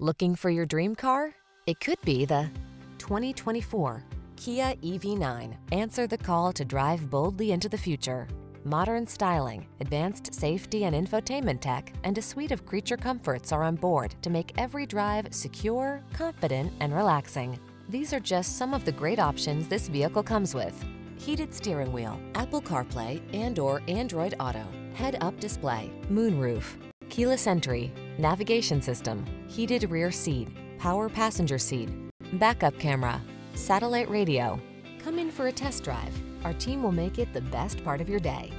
Looking for your dream car? It could be the 2024 Kia EV9. Answer the call to drive boldly into the future. Modern styling, advanced safety and infotainment tech, and a suite of creature comforts are on board to make every drive secure, confident, and relaxing. These are just some of the great options this vehicle comes with. Heated steering wheel, Apple CarPlay and or Android Auto, head-up display, moonroof, keyless entry, navigation system, heated rear seat, power passenger seat, backup camera, satellite radio. Come in for a test drive. Our team will make it the best part of your day.